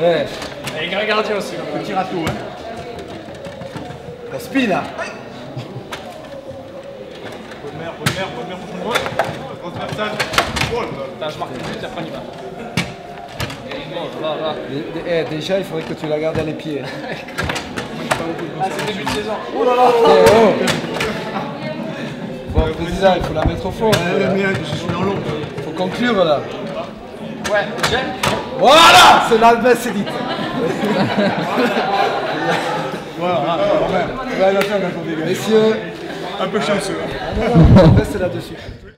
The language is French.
Ouais. Et gardien aussi. Petit râteau, hein. La spina. Bonne mère, bonne mère, bonne mère. Transversale. Oh là là. Putain, je marque de suite, après on y va. Eh, déjà, il faudrait que tu la gardes à les pieds. Ah, c'est début de saison. Oh là là oh. Bon, président, il faut la mettre au fond. Ouais, mais je suis dans l'ombre. Il faut conclure là. Ouais, j'aime. Voilà C'est la baisse. Voilà, quand même. Messieurs, Un peu chanceux. ah non, non, c'est là-dessus.